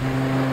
Mm-hmm.